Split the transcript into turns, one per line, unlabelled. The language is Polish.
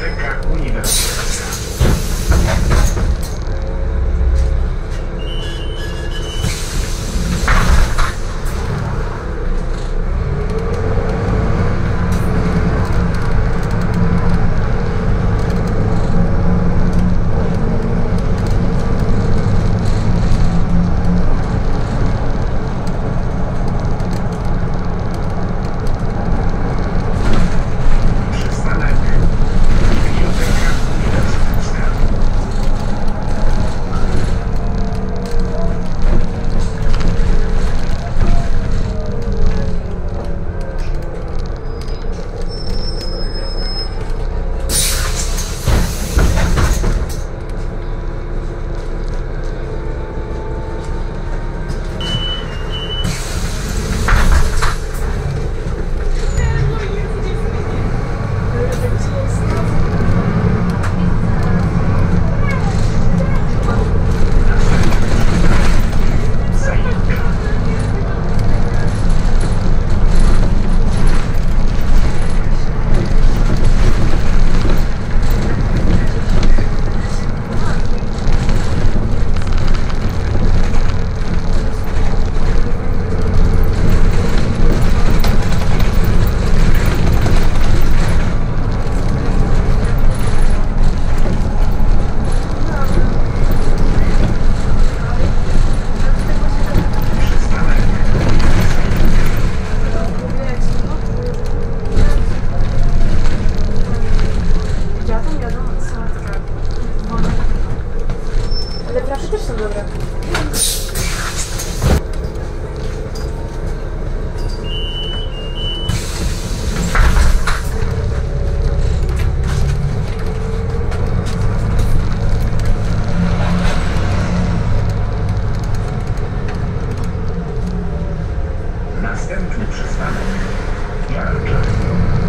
the Cacuina. Następny przystanek. Jalcza.